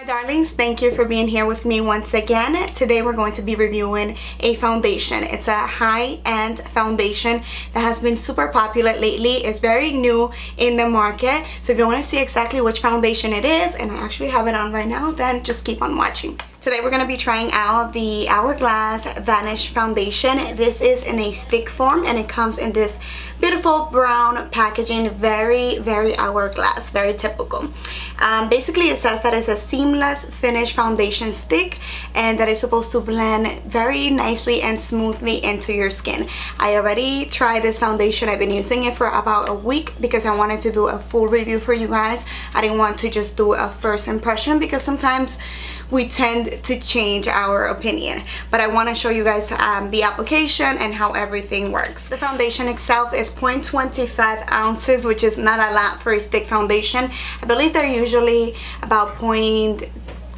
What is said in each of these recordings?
My darlings, thank you for being here with me once again. Today we're going to be reviewing a foundation. It's a high-end foundation that has been super popular lately. It's very new in the market. So if you want to see exactly which foundation it is, and I actually have it on right now, then just keep on watching. Today we're going to be trying out the Hourglass Vanish Foundation. This is in a stick form and it comes in this beautiful brown packaging. Very, very hourglass, very typical. Um, basically it says that it's a seamless finish foundation stick and that it's supposed to blend very nicely and smoothly into your skin. I already tried this foundation. I've been using it for about a week because I wanted to do a full review for you guys. I didn't want to just do a first impression because sometimes we tend to change our opinion. But I want to show you guys um, the application and how everything works. The foundation itself is 0.25 ounces which is not a lot for a stick foundation. I believe they're usually about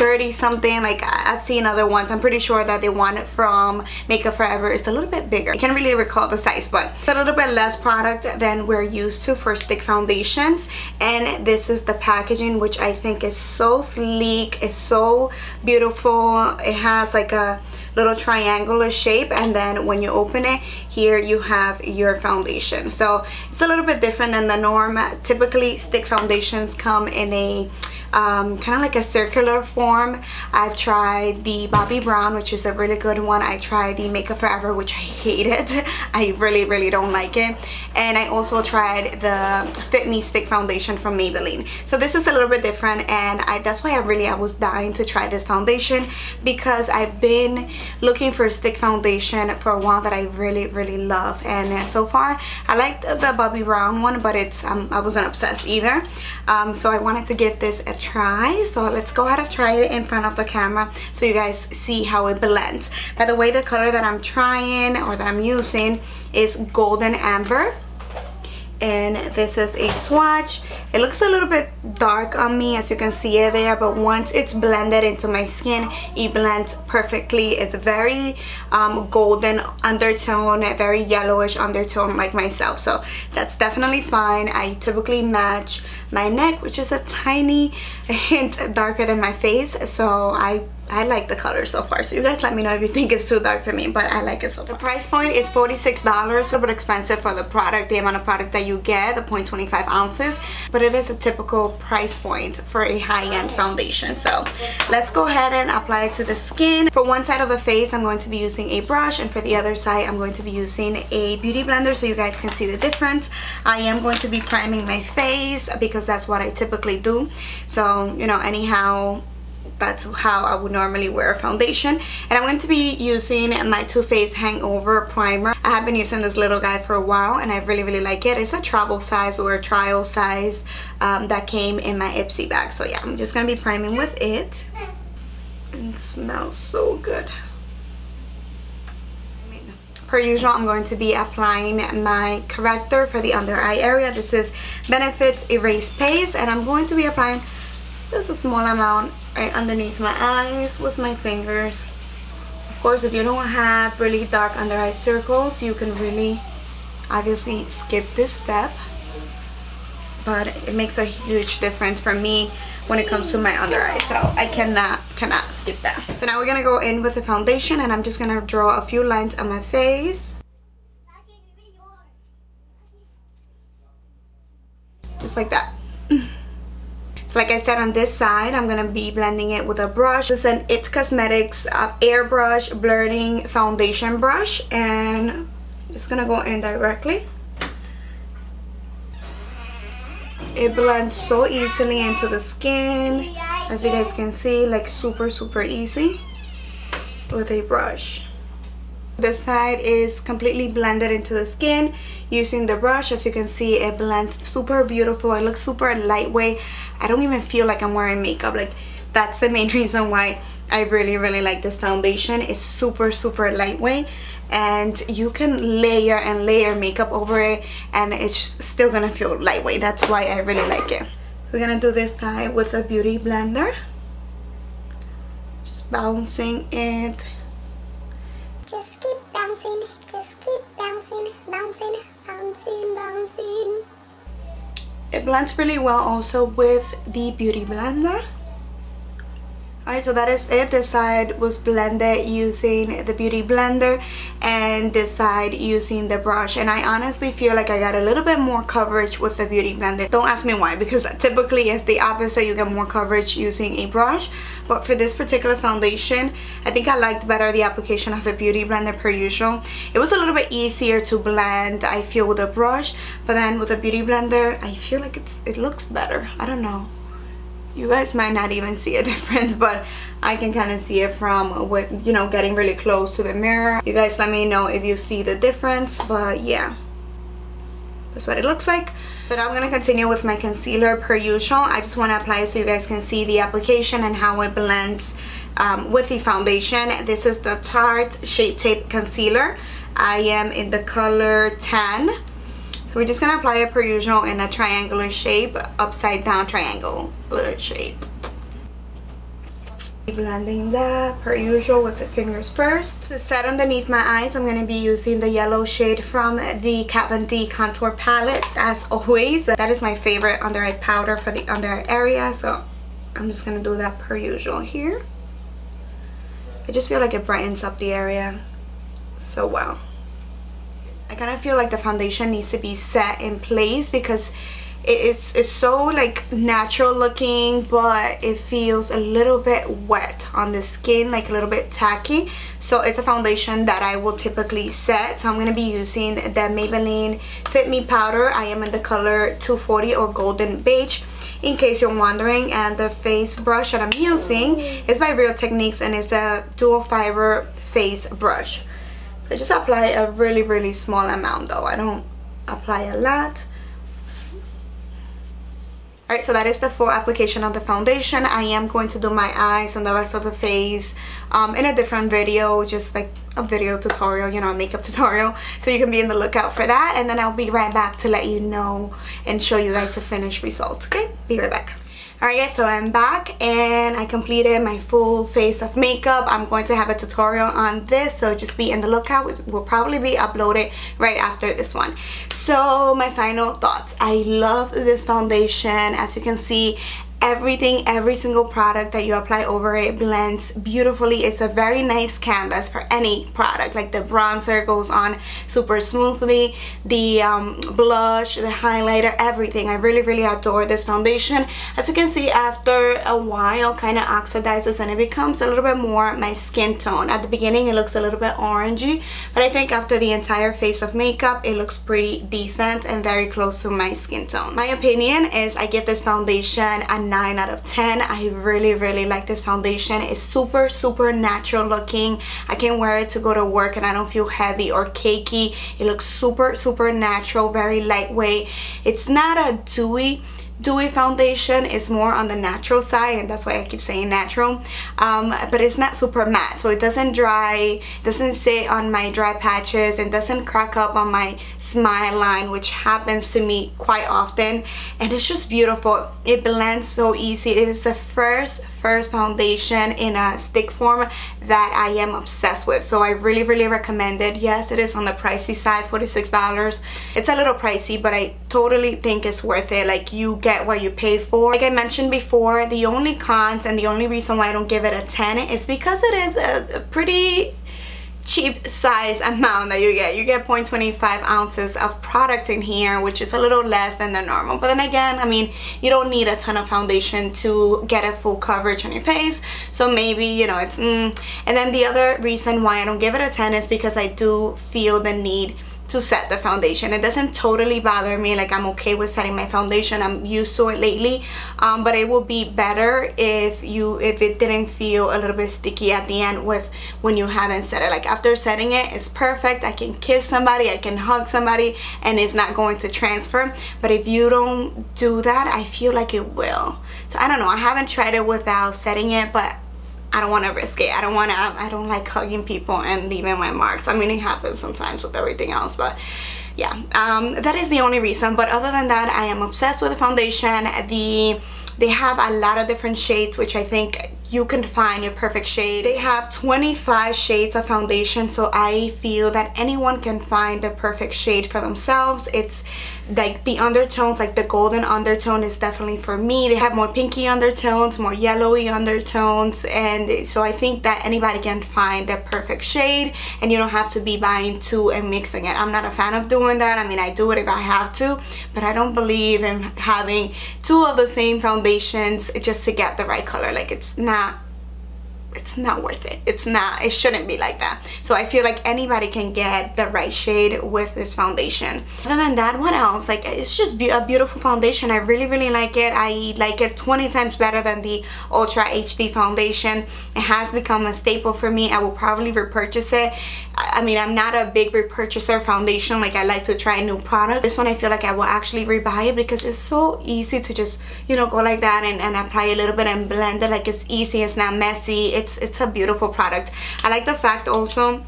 30 something like I've seen other ones. I'm pretty sure that the one from Makeup Forever is a little bit bigger. I can't really recall the size but it's a little bit less product than we're used to for stick foundations. And this is the packaging which I think is so sleek it's so beautiful. It has like a little triangular shape and then when you open it here you have your foundation. So it's a little bit different than the norm. Typically stick foundations come in a um, kind of like a circular form. I've tried the Bobbi Brown, which is a really good one. I tried the Makeup Forever, which I hated. I really, really don't like it. And I also tried the Fit Me Stick Foundation from Maybelline. So this is a little bit different and I, that's why I really, I was dying to try this foundation because I've been looking for a stick foundation for a while that I really, really love. And so far, I liked the Bobbi Brown one, but it's um, I wasn't obsessed either. Um, so I wanted to give this a try. So let's go ahead and try it in front of the camera so you guys see how it blends. By the way the color that I'm trying or that I'm using is golden amber and this is a swatch. It looks a little bit dark on me as you can see it there but once it's blended into my skin it blends perfectly. It's a very um, golden undertone a very yellowish undertone like myself so that's definitely fine. I typically match my neck which is a tiny hint darker than my face so I I like the color so far. So you guys let me know if you think it's too dark for me, but I like it so far. The price point is $46, a little bit expensive for the product, the amount of product that you get, the 0.25 ounces, but it is a typical price point for a high-end foundation. So let's go ahead and apply it to the skin. For one side of the face, I'm going to be using a brush, and for the other side, I'm going to be using a beauty blender so you guys can see the difference. I am going to be priming my face because that's what I typically do. So, you know, anyhow, that's how I would normally wear a foundation. And I'm going to be using my Too Faced Hangover Primer. I have been using this little guy for a while and I really really like it. It's a travel size or a trial size um, that came in my Ipsy bag. So yeah I'm just gonna be priming with it. It smells so good. Per usual I'm going to be applying my corrector for the under eye area. This is Benefits Erase Paste and I'm going to be applying just a small amount right underneath my eyes with my fingers. Of course, if you don't have really dark under eye circles, you can really obviously skip this step. But it makes a huge difference for me when it comes to my under eye. So I cannot, cannot skip that. So now we're going to go in with the foundation and I'm just going to draw a few lines on my face. Just like that. Like I said on this side, I'm to be blending it with a brush. This is an It Cosmetics uh, Airbrush Blurring Foundation Brush. And I'm just to go in directly. It blends so easily into the skin. As you guys can see, like super, super easy with a brush. This side is completely blended into the skin using the brush. As you can see, it blends super beautiful. It looks super lightweight. I don't even feel like I'm wearing makeup. Like that's the main reason why I really, really like this foundation. It's super, super lightweight and you can layer and layer makeup over it and it's still gonna feel lightweight. That's why I really like it. We're gonna do this side with a beauty blender. Just bouncing it just keep bouncing, just keep bouncing, bouncing, bouncing, bouncing. It blends really well also with the Beauty Blender. Alright, so that is it. This side was blended using the Beauty Blender and this side using the brush. And I honestly feel like I got a little bit more coverage with the Beauty Blender. Don't ask me why because typically it's the opposite. You get more coverage using a brush. But for this particular foundation, I think I liked better the application of the Beauty Blender per usual. It was a little bit easier to blend, I feel, with a brush. But then with a Beauty Blender, I feel like it's it looks better. I don't know you guys might not even see a difference but I can kind of see it from with you know getting really close to the mirror. You guys let me know if you see the difference but yeah. That's what it looks like. So now I'm going to continue with my concealer per usual. I just want to apply it so you guys can see the application and how it blends um, with the foundation. This is the Tarte Shape Tape Concealer. I am in the color 10 so we're just going to apply it per usual in a triangular shape, upside down triangle shape. Blending that per usual with the fingers first. To set underneath my eyes, I'm going to be using the yellow shade from the Kat Von D contour palette as always. That is my favorite under eye powder for the under eye area. So I'm just going to do that per usual here. I just feel like it brightens up the area so well. I kind of feel like the foundation needs to be set in place because it's, it's so like natural looking but it feels a little bit wet on the skin like a little bit tacky. So it's a foundation that I will typically set. So I'm going to be using the Maybelline Fit Me powder. I am in the color 240 or golden beige. In case you're wondering and the face brush that I'm using is by Real Techniques and it's the dual fiber face brush I just apply a really, really small amount though. I don't apply a lot. Alright, so that is the full application of the foundation. I am going to do my eyes and the rest of the face um, in a different video, just like a video tutorial, you know, a makeup tutorial. So you can be in the lookout for that. And then I'll be right back to let you know and show you guys the finished result. Okay, be right back. Alright guys, so I'm back and I completed my full face of makeup. I'm going to have a tutorial on this, so just be in the lookout. It will probably be uploaded right after this one. So my final thoughts. I love this foundation. As you can see, everything every single product that you apply over it blends beautifully. It's a very nice canvas for any product. Like the bronzer goes on super smoothly. The um, blush the highlighter everything. I really really adore this foundation. As you can see after a while kind of oxidizes and it becomes a little bit more my skin tone. At the beginning it looks a little bit orangey but I think after the entire face of makeup it looks pretty decent and very close to my skin tone. My opinion is I give this foundation a 9 out of 10 I really really like this foundation. It's super super natural looking. I can wear it to go to work and I don't feel heavy or cakey. It looks super super natural very lightweight. It's not a dewy dewy foundation. Is more on the natural side and that's why I keep saying natural. Um, but it's not super matte so it doesn't dry doesn't sit on my dry patches and doesn't crack up on my smile line which happens to me quite often. And it's just beautiful. It blends so easy. It is the first first foundation in a stick form that I am obsessed with. So I really really recommend it. Yes it is on the pricey side $46 it's a little pricey but I totally think it's worth it. Like you get what you pay for. Like I mentioned before the only cons and the only reason why I don't give it a 10 is because it is a, a pretty cheap size amount that you get. You get 0.25 ounces of product in here, which is a little less than the normal. But then again, I mean, you don't need a ton of foundation to get a full coverage on your face. So maybe, you know, it's... Mm. And then the other reason why I don't give it a 10 is because I do feel the need to set the foundation. It doesn't totally bother me like I'm okay with setting my foundation. I'm used to it lately. Um, but it would be better if you if it didn't feel a little bit sticky at the end with when you haven't set it. Like after setting it it's perfect. I can kiss somebody I can hug somebody and it's not going to transfer. But if you don't do that I feel like it will. So I don't know. I haven't tried it without setting it but I don't want to risk it. I don't want to, I don't like hugging people and leaving my marks. I mean, it happens sometimes with everything else, but yeah, um, that is the only reason. But other than that, I am obsessed with the foundation. The They have a lot of different shades, which I think you can find your perfect shade. They have 25 shades of foundation, so I feel that anyone can find the perfect shade for themselves. It's like the undertones like the golden undertone is definitely for me. They have more pinky undertones more yellowy undertones and so I think that anybody can find the perfect shade and you don't have to be buying two and mixing it. I'm not a fan of doing that. I mean I do it if I have to but I don't believe in having two of the same foundations just to get the right color. Like it's not it's not worth it. It's not it shouldn't be like that. So i feel like anybody can get the right shade with this foundation. Other than that what else? Like it's just be a beautiful foundation. I really really like it. I like it 20 times better than the ultra hd foundation. It has become a staple for me. I will probably repurchase it I mean, I'm not a big repurchaser foundation. Like, I like to try new product. This one, I feel like I will actually rebuy it because it's so easy to just, you know, go like that and, and apply a little bit and blend it. Like, it's easy. It's not messy. It's, it's a beautiful product. I like the fact also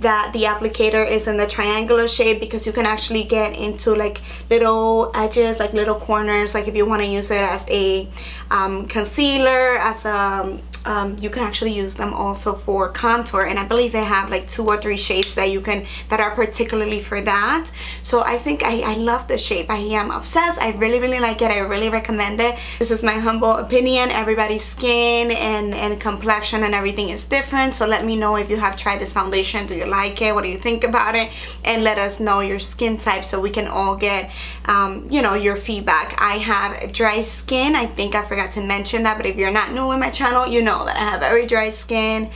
that the applicator is in the triangular shape because you can actually get into like little edges like little corners like if you want to use it as a um, concealer as a um, you can actually use them also for contour. And I believe they have like two or three shades that you can that are particularly for that. So I think I, I love the shape. I am obsessed. I really really like it. I really recommend it. This is my humble opinion. Everybody's skin and and complexion and everything is different. So let me know if you have tried this foundation. Do you like it? What do you think about it? And let us know your skin type so we can all get um, you know your feedback. I have dry skin. I think I forgot to mention that but if you're not new in my channel you know know that I have very dry skin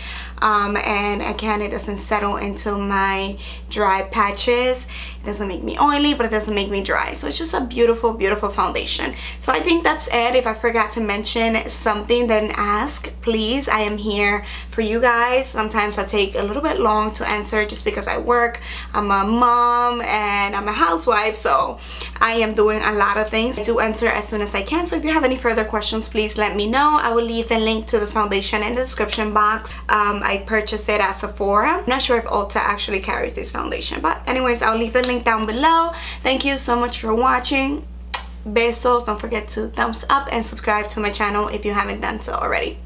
um, and again it doesn't settle into my dry patches. It doesn't make me oily but it doesn't make me dry. So it's just a beautiful beautiful foundation. So I think that's it. If I forgot to mention something then ask. Please I am here for you guys. Sometimes I take a little bit long to answer just because I work. I'm a mom and I'm a housewife so I am doing a lot of things. I do answer as soon as I can. So if you have any further questions please let me know. I will leave the link to this foundation in the description box. Um, I purchased it at Sephora I'm not sure if Ulta actually carries this foundation but anyways I'll leave the link down below. Thank you so much for watching. Besos don't forget to thumbs up and subscribe to my channel if you haven't done so already